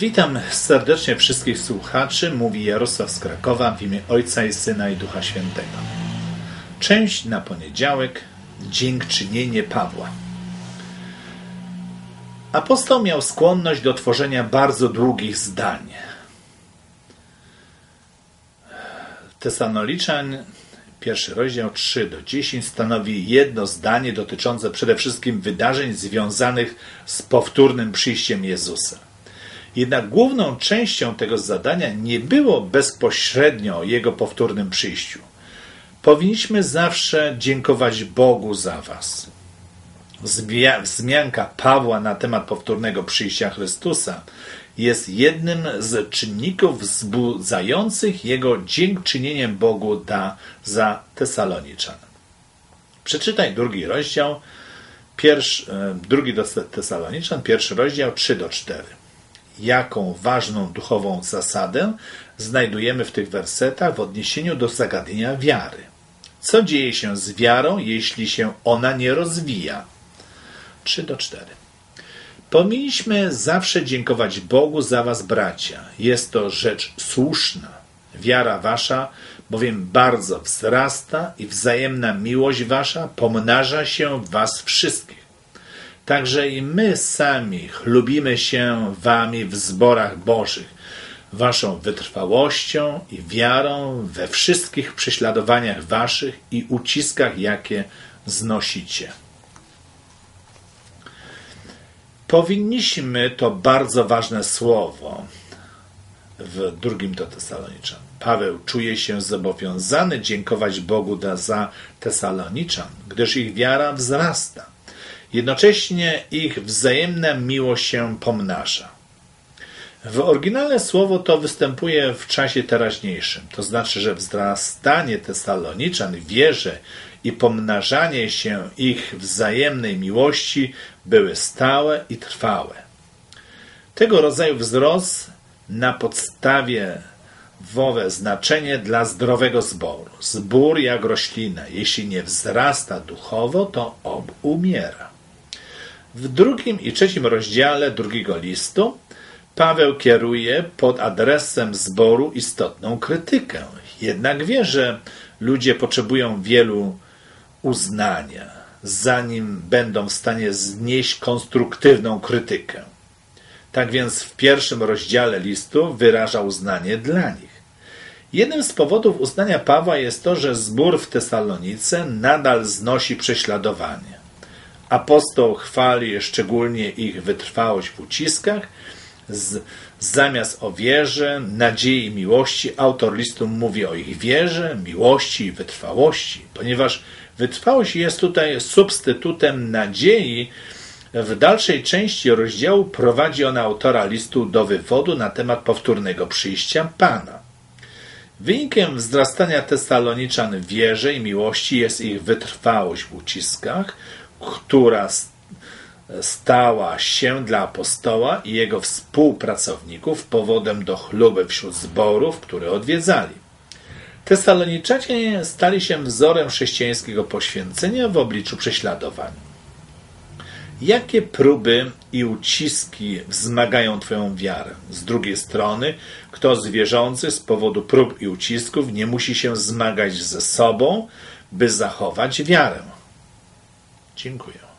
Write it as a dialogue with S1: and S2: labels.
S1: Witam serdecznie wszystkich słuchaczy. Mówi Jarosław z Krakowa w imię Ojca i Syna i Ducha Świętego. Część na poniedziałek. Dziękczynienie Pawła. Apostoł miał skłonność do tworzenia bardzo długich zdań. Tesanoliczan, pierwszy rozdział 3 do 10 stanowi jedno zdanie dotyczące przede wszystkim wydarzeń związanych z powtórnym przyjściem Jezusa. Jednak główną częścią tego zadania nie było bezpośrednio Jego powtórnym przyjściu. Powinniśmy zawsze dziękować Bogu za Was. Wzmianka Pawła na temat powtórnego przyjścia Chrystusa jest jednym z czynników wzbudzających jego dziękczynieniem Bogu da, za Tesaloniczan. Przeczytaj drugi rozdział, pierwszy, e, drugi do Tesaloniczan, pierwszy rozdział 3 do 4 jaką ważną duchową zasadę znajdujemy w tych wersetach w odniesieniu do zagadnienia wiary. Co dzieje się z wiarą, jeśli się ona nie rozwija? 3 do 4. Powinniśmy zawsze dziękować Bogu za Was, bracia. Jest to rzecz słuszna. Wiara Wasza bowiem bardzo wzrasta i wzajemna miłość Wasza pomnaża się w Was wszystkich. Także i my sami chlubimy się Wami w zborach Bożych, Waszą wytrwałością i wiarą we wszystkich prześladowaniach Waszych i uciskach, jakie znosicie. Powinniśmy to bardzo ważne słowo w drugim do Tesaloniczan. Paweł czuje się zobowiązany dziękować Bogu za Tesaloniczan, gdyż ich wiara wzrasta. Jednocześnie ich wzajemna miłość się pomnaża. W oryginale słowo to występuje w czasie teraźniejszym, to znaczy, że wzrastanie Tesaloniczan w wierze i pomnażanie się ich wzajemnej miłości były stałe i trwałe. Tego rodzaju wzrost na podstawie wowe znaczenie dla zdrowego zboru. Zbór jak roślina, jeśli nie wzrasta duchowo, to umiera. W drugim i trzecim rozdziale drugiego listu Paweł kieruje pod adresem zboru istotną krytykę. Jednak wie, że ludzie potrzebują wielu uznania, zanim będą w stanie znieść konstruktywną krytykę. Tak więc w pierwszym rozdziale listu wyraża uznanie dla nich. Jednym z powodów uznania Pawła jest to, że zbór w Tesalonice nadal znosi prześladowanie. Apostoł chwali szczególnie ich wytrwałość w uciskach. Z, zamiast o wierze, nadziei i miłości, autor listu mówi o ich wierze, miłości i wytrwałości, ponieważ wytrwałość jest tutaj substytutem nadziei. W dalszej części rozdziału prowadzi ona autora listu do wywodu na temat powtórnego przyjścia Pana. Wynikiem wzrastania Tesaloniczan wierze i miłości jest ich wytrwałość w uciskach, która stała się dla apostoła i jego współpracowników powodem do chluby wśród zborów, które odwiedzali. Tesaloniczanie stali się wzorem chrześcijańskiego poświęcenia w obliczu prześladowań. Jakie próby i uciski wzmagają Twoją wiarę? Z drugiej strony, kto z wierzących z powodu prób i ucisków nie musi się zmagać ze sobą, by zachować wiarę? Dziękuję.